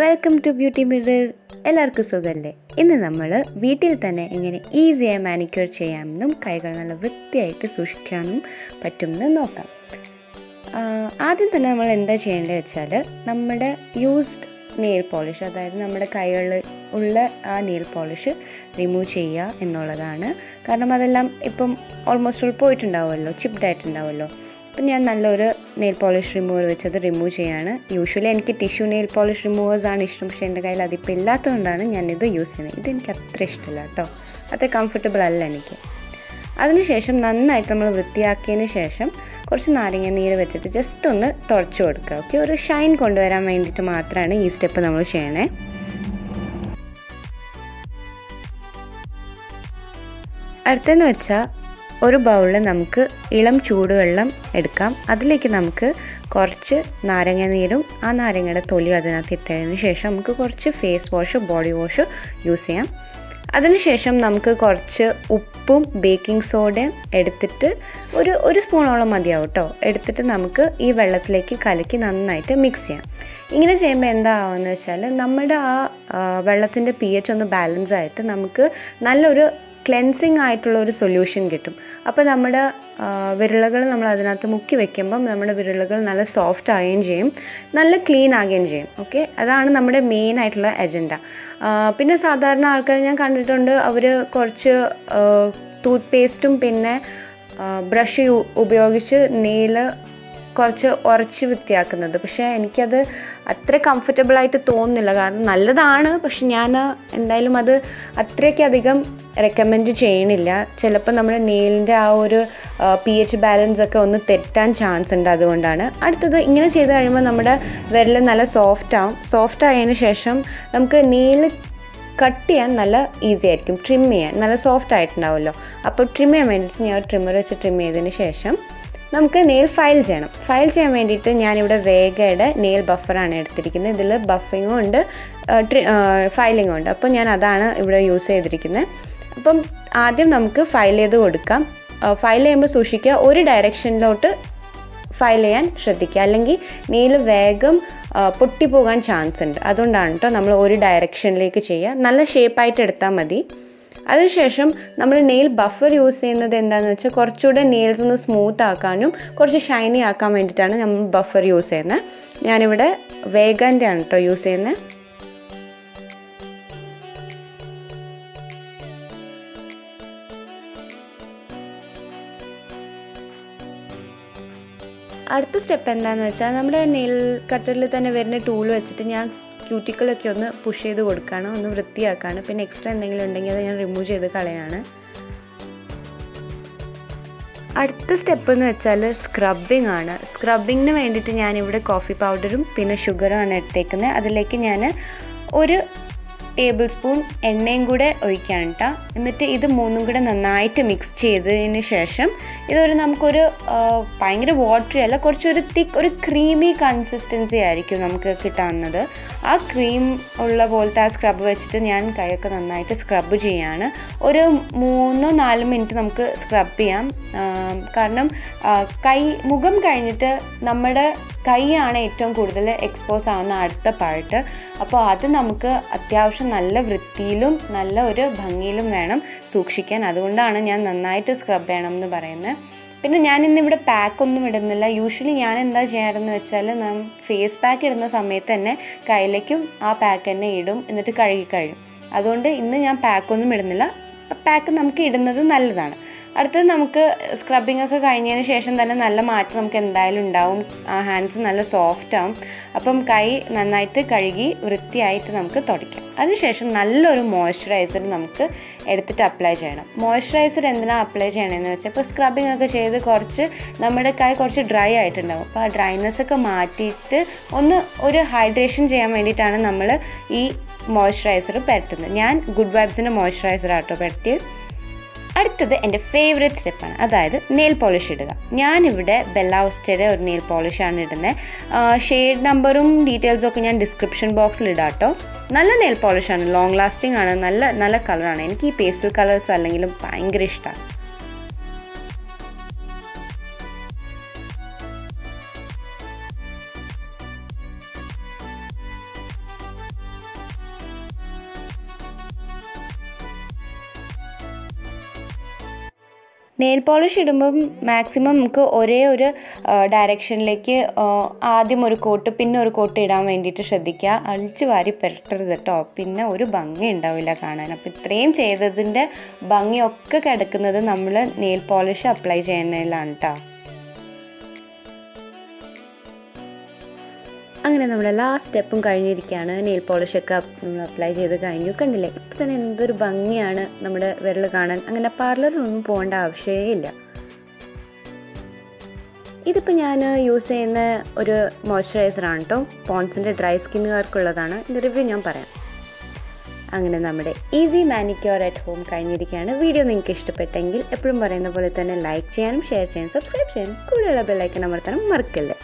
Welcome to beauty mirror. എല്ലാവർക്കും സുഖമല്ലേ ഇന്ന് നമ്മൾ വീട്ടിൽ തന്നെ എങ്ങനെ ഈസിയായി മാനിക്യൂർ ചെയ്യാമെന്നും കൈകൾ നല്ല വൃത്തിയായിട്ട് സൂക്ഷിക്കാനും പറ്റുമെന്ന് നോക്കാം. ആദ്യം തന്നെ നമ്മൾ എന്താ ചെയ്യേണ്ടത് വെച്ചാൽ നമ്മുടെ യൂസ്ഡ് നെയിൽ പോളിഷ് അതായത് നമ്മുടെ കൈകളിൽ ഉള്ള ആ നെയിൽ പോളിഷ് റിമൂവ് ചെയ്യുക എന്നുള്ളതാണ്. കാരണം അതെല്ലാം ഇപ്പം ഓൾമോസ്റ്റ് ഉൾപ്പോയിട്ടുണ്ടാവുമല്ലോ പോയിട്ടുണ്ടാവുമല്ലോ ചിപ്ഡ് ആയിട്ടുണ്ടാവുമല്ലോ. അപ്പം ഞാൻ നല്ലൊരു നെയിൽ പോളിഷ് റിമൂവർ വെച്ചത് റിമൂവ് ചെയ്യാണ്. യൂഷ്വലി എനിക്ക് ടിഷ്യൂ നെയിൽ പോളിഷ് റിമൂവേഴ്സാണ് ഇഷ്ടം. പക്ഷേ എന്റെ കയ്യിൽ അതിപ്പോൾ ഇല്ലാത്തതുകൊണ്ടാണ് ഞാനിത് യൂസ് ചെയ്യുന്നത്. ഇതെനിക്ക് അത്ര ഇഷ്ടമില്ല കേട്ടോ. അത്ര കംഫർട്ടബിൾ അല്ല എനിക്ക്. അതിനുശേഷം നന്നായിട്ട് നമ്മൾ വൃത്തിയാക്കിയതിന് ശേഷം കുറച്ച് നാരങ്ങ നീര് വെച്ചിട്ട് ജസ്റ്റ് ഒന്ന് തുടച്ചു കൊടുക്കുക. ഓക്കെ ഒരു ഷൈൻ കൊണ്ടുവരാൻ വേണ്ടിയിട്ട് മാത്രമാണ് ഈ സ്റ്റെപ്പ് നമ്മൾ ചെയ്യണേ. അടുത്തെന്ന് വെച്ചാൽ ഒരു ബൗളിൽ നമുക്ക് ഇളം ചൂടുവെള്ളം എടുക്കാം. അതിലേക്ക് നമുക്ക് കുറച്ച് നാരങ്ങ നീരും ആ നാരങ്ങയുടെ തൊലി അതിനകത്ത് ഇട്ടതിന് ശേഷം നമുക്ക് കുറച്ച് face wash body wash use ചെയ്യാം. അതിനുശേഷം നമുക്ക് കുറച്ച് ഉപ്പും ബേക്കിംഗ് സോഡയും എടുത്തിട്ട് ഒരു ഒരു സ്പൂണോളം മതിയാവും കേട്ടോ എടുത്തിട്ട് നമുക്ക് ഈ വെള്ളത്തിലേക്ക് കലക്കി നന്നായിട്ട് മിക്സ് ചെയ്യാം. ഇങ്ങനെ ചെയ്യുമ്പോൾ എന്താവുമെന്ന് വെച്ചാൽ നമ്മുടെ ആ വെള്ളത്തിന്റെ പി എച്ച് ഒന്ന് ബാലൻസ് ആയിട്ട് നമുക്ക് നല്ലൊരു ക്ലെൻസിങ് ആയിട്ടുള്ള ഒരു സൊല്യൂഷൻ കിട്ടും. അപ്പോൾ നമ്മുടെ വിരലുകൾ നമ്മൾ അതിനകത്ത് മുക്കി വെക്കുമ്പം നമ്മുടെ വിരലുകൾ നല്ല സോഫ്റ്റ് ആവുകയും ചെയ്യും. നല്ല ക്ലീൻ ആകുകയും ചെയ്യും. ഓക്കെ അതാണ് നമ്മുടെ മെയിൻ ആയിട്ടുള്ള അജണ്ട പിന്നെ സാധാരണ ആൾക്കാർ ഞാൻ കണ്ടിട്ടുണ്ട് അവർ കുറച്ച് ടൂത്ത് പേസ്റ്റും പിന്നെ ബ്രഷ് ഉപയോഗിച്ച് നെയിൽ കുറച്ച് ഉറച്ച് വൃത്തിയാക്കുന്നത്. പക്ഷേ എനിക്കത് അത്ര കംഫർട്ടബിളായിട്ട് തോന്നുന്നില്ല. കാരണം നല്ലതാണ്. പക്ഷെ ഞാൻ എന്തായാലും അത് അത്രയ്ക്ക് അധികം റെക്കമെൻഡ് ചെയ്യണില്ല. ചിലപ്പോൾ നമ്മുടെ നെയിലിന്റെ ആ ഒരു പി എച്ച് ബാലൻസ് ഒക്കെ ഒന്ന് തെറ്റാൻ ചാൻസ് ഉണ്ട് അതുകൊണ്ടാണ്. അടുത്തത് ഇങ്ങനെ ചെയ്ത് കഴിയുമ്പോൾ നമ്മുടെ വിരൽ നല്ല സോഫ്റ്റ് ആവും. സോഫ്റ്റ് ആയതിനു ശേഷം നമുക്ക് നെയിൽ കട്ട് ചെയ്യാൻ നല്ല ഈസി ആയിരിക്കും. ട്രിം ചെയ്യാൻ. നല്ല സോഫ്റ്റ് ആയിട്ടുണ്ടാവുമല്ലോ. അപ്പോൾ ട്രിം ചെയ്യാൻ വേണ്ടിയിട്ട് ഞാൻ ട്രിമ്മർ വെച്ച് ട്രിം ചെയ്തതിന് ശേഷം നമുക്ക് നെയിൽ ഫയൽ ചെയ്യണം. ഫയൽ ചെയ്യാൻ വേണ്ടിയിട്ട് ഞാനിവിടെ വേഗയുടെ നെയിൽ ബഫറാണ് എടുത്തിരിക്കുന്നത്. ഇതിൽ ബഫിങ്ങും ഉണ്ട് ഫയലിങ്ങും ഉണ്ട്. അപ്പോൾ ഞാൻ അതാണ് ഇവിടെ യൂസ് ചെയ്തിരിക്കുന്നത്. അപ്പം ആദ്യം നമുക്ക് ഫയൽ ചെയ്ത് കൊടുക്കാം. ഫയൽ ചെയ്യുമ്പോൾ സൂക്ഷിക്കുക ഒരു ഡയറക്ഷനിലോട്ട് ഫയൽ ചെയ്യാൻ ശ്രദ്ധിക്കുക. അല്ലെങ്കിൽ നെയിൽ വേഗം പൊട്ടിപ്പോകാൻ ചാൻസ് ഉണ്ട്. അതുകൊണ്ടാണ് കേട്ടോ നമ്മൾ ഒരു ഡയറക്ഷനിലേക്ക് ചെയ്യുക. നല്ല ഷേപ്പായിട്ട് എടുത്താൽ മതി. അതിനുശേഷം നമ്മൾ നെയിൽ ബഫർ യൂസ് ചെയ്യുന്നത് എന്താണെന്ന് വെച്ചാൽ കുറച്ചുകൂടെ നെയിൽസ് ഒന്ന് സ്മൂത്ത് ആക്കാനും കുറച്ച് ഷൈനി ആക്കാൻ വേണ്ടിയിട്ടാണ് നമ്മൾ ബഫർ യൂസ് ചെയ്യുന്നത്. ഞാനിവിടെ വേഗന്റെ ആണ് കേട്ടോ യൂസ് ചെയ്യുന്നത്. അടുത്ത സ്റ്റെപ്പ് എന്താണെന്ന് വെച്ചാൽ നമ്മുടെ നെയിൽ കട്ടറിൽ തന്നെ വരുന്ന ടൂൾ വെച്ചിട്ട് ഞാൻ ക്യൂട്ടിക്കിളൊക്കെ ഒന്ന് പുഷ് ചെയ്ത് കൊടുക്കുകയാണ് ഒന്ന് വൃത്തിയാക്കുകയാണ് പിന്നെ എക്സ്ട്രാ എന്തെങ്കിലും ഉണ്ടെങ്കിൽ അത് ഞാൻ റിമൂവ് ചെയ്ത് കളയാണ്. അടുത്ത സ്റ്റെപ്പ് എന്ന് വെച്ചാൽ സ്ക്രബിങ് ആണ്. സ്ക്രബിങ്ങിന് വേണ്ടിയിട്ട് ഞാനിവിടെ കോഫി പൗഡറും പിന്നെ ഷുഗറും ആണ് എടുത്തേക്കുന്നത്. അതിലേക്ക് ഞാൻ ഒരു ടേബിൾ സ്പൂൺ എണ്ണയും കൂടെ ഒഴിക്കാൻ കേട്ടോ എന്നിട്ട് ഇത് മൂന്നും കൂടെ നന്നായിട്ട് മിക്സ് ചെയ്തതിന് ശേഷം ഇതൊരു നമുക്കൊരു ഭയങ്കര വാട്ടറി അല്ല കുറച്ചൊരു തിക്ക് ഒരു ക്രീമി കൺസിസ്റ്റൻസി ആയിരിക്കും നമുക്ക് കിട്ടാവുന്നത്. ആ ക്രീം ഉള്ള പോലത്തെ ആ സ്ക്രബ് വെച്ചിട്ട് ഞാൻ കൈയൊക്കെ നന്നായിട്ട് സ്ക്രബ് ചെയ്യാണ്. ഒരു മൂന്നോ നാല് മിനിറ്റ് നമുക്ക് സ്ക്രബ് ചെയ്യാം. കാരണം കൈ മുഖം കഴിഞ്ഞിട്ട് നമ്മുടെ കൈയാണ് ഏറ്റവും കൂടുതൽ എക്സ്പോസ് ആവുന്ന അടുത്ത പാർട്ട് അപ്പോൾ അത് നമുക്ക് അത്യാവശ്യം നല്ല വൃത്തിയിലും നല്ല ഒരു ഭംഗിയിലും വേണം സൂക്ഷിക്കാൻ. അതുകൊണ്ടാണ് ഞാൻ നന്നായിട്ട് സ്ക്രബ് ചെയ്യണം എന്ന് പറയുന്നത്. പിന്നെ ഞാൻ ഇന്നിവിടെ പാക്കൊന്നും ഇടുന്നില്ല. യൂഷ്വലി ഞാൻ എന്താ ചെയ്യാറെന്ന് വെച്ചാൽ നാം ഫേസ് പാക്ക് ഇടുന്ന സമയത്ത് തന്നെ കയ്യിലേക്കും ആ പാക്ക് തന്നെ ഇടും. എന്നിട്ട് കഴുകി കഴിയും. അതുകൊണ്ട് ഇന്ന് ഞാൻ പാക്കൊന്നും ഇടുന്നില്ല. പാക്ക് നമുക്ക് ഇടുന്നത് നല്ലതാണ്. അടുത്തത് നമുക്ക് സ്ക്രബിംഗ് ഒക്കെ കഴിഞ്ഞതിന് ശേഷം തന്നെ നല്ല മാറ്റം നമുക്ക് എന്തായാലും ഉണ്ടാവും. ആ ഹാൻഡ്സ് നല്ല സോഫ്റ്റ് ആവും. അപ്പം കൈ നന്നായിട്ട് കഴുകി വൃത്തിയായിട്ട് നമുക്ക് തുടയ്ക്കാം. അതിനുശേഷം നല്ലൊരു മോയ്സ്ചറൈസർ നമുക്ക് എടുത്തിട്ട് അപ്ലൈ ചെയ്യണം. മോയ്സ്ചറൈസർ എന്തിനാണ് അപ്ലൈ ചെയ്യണമെന്ന് വെച്ചാൽ ഇപ്പോൾ സ്ക്രബിംഗ് ഒക്കെ ചെയ്ത് കുറച്ച് നമ്മുടെ കൈ കുറച്ച് ഡ്രൈ ആയിട്ടുണ്ടാവും. അപ്പോൾ ആ ഡ്രൈനെസ് ഒക്കെ മാറ്റിയിട്ട് ഒന്ന് ഒരു ഹൈഡ്രേഷൻ ചെയ്യാൻ വേണ്ടിയിട്ടാണ് നമ്മൾ ഈ മോയ്സ്ചറൈസർ പരത്തുന്നത് ഞാൻ ഗുഡ് വൈബ്സിന്റെ മോയ്സ്ചറൈസർ ആട്ടോ പരട്ടിയത്. അടുത്തത് എന്റെ ഫേവറേറ്റ് സ്റ്റെപ്പാണ് അതായത് നെയിൽ പോളിഷ് ഇടുക. ഞാനിവിടെ ബെല്ലാവസ്റ്റയുടെ ഒരു നെയിൽ പോളിഷാണ് ഇടുന്നത് ഷെയ്ഡ് നമ്പറും ഡീറ്റെയിൽസും ഒക്കെ ഞാൻ ഡിസ്ക്രിപ്ഷൻ ബോക്സിൽ ഇടാട്ടോ. നല്ല നെയിൽ പോളിഷാണ് ലോങ് ലാസ്റ്റിംഗ് ആണ്. നല്ല നല്ല കളറാണ് എനിക്ക് ഈ പേസ്റ്റൽ കളേഴ്സ് അല്ലെങ്കിലും ഭയങ്കര ഇഷ്ടമാണ് നെയിൽ പോളിഷ് ഇടുമ്പം മാക്സിമം നമുക്ക് ഒരേ ഒരു ഡയറക്ഷനിലേക്ക് ആദ്യം ഒരു കോട്ട് പിന്നെ ഒരു കോട്ട് ഇടാൻ വേണ്ടിയിട്ട് ശ്രദ്ധിക്കുക. അഴിച്ച് വാരി പെരട്ടരുത് കേട്ടോ പിന്നെ ഒരു ഭംഗി ഉണ്ടാവില്ല കാണാൻ. അപ്പോൾ ഇത്രയും ചെയ്തതിന്റെ ഭംഗിയൊക്കെ കിടക്കുന്നത് നമ്മൾ നെയിൽ പോളിഷ് അപ്ലൈ ചെയ്യുന്നതിലാണ് കേട്ടോ അങ്ങനെ നമ്മുടെ ലാസ്റ്റ് സ്റ്റെപ്പും കഴിഞ്ഞിരിക്കുകയാണ്. നെയിൽ പോളിഷൊക്കെ നമ്മൾ അപ്ലൈ ചെയ്ത് കഴിഞ്ഞു. കണ്ടില്ലേ? ഇപ്പം തന്നെ എന്തൊരു ഭംഗിയാണ് നമ്മുടെ വിരൽ കാണാൻ. അങ്ങനെ പാർലറിലൊന്നും പോകേണ്ട ആവശ്യമേ ഇല്ല. ഇതിപ്പോൾ ഞാൻ യൂസ് ചെയ്യുന്ന ഒരു മോയ്സ്ചറൈസറാണ് കേട്ടോ പോൺസിന്റെ ഡ്രൈ സ്കിന്നുകാർക്കുള്ളതാണ് ഇതിന്റെ റിവ്യൂ ഞാൻ പറയാം. അങ്ങനെ നമ്മുടെ ഈസി മാനിക്യൂർ അറ്റ് ഹോം കഴിഞ്ഞിരിക്കുകയാണ്. വീഡിയോ നിങ്ങൾക്ക് ഇഷ്ടപ്പെട്ടെങ്കിൽ എപ്പോഴും പറയുന്ന പോലെ തന്നെ ലൈക്ക് ചെയ്യാനും ഷെയർ ചെയ്യാനും സബ്സ്ക്രൈബ് ചെയ്യാനും കൂടുതലുള്ള ബെല്ലൈക്കൻ അമർത്താനും മറക്കല്ലേ?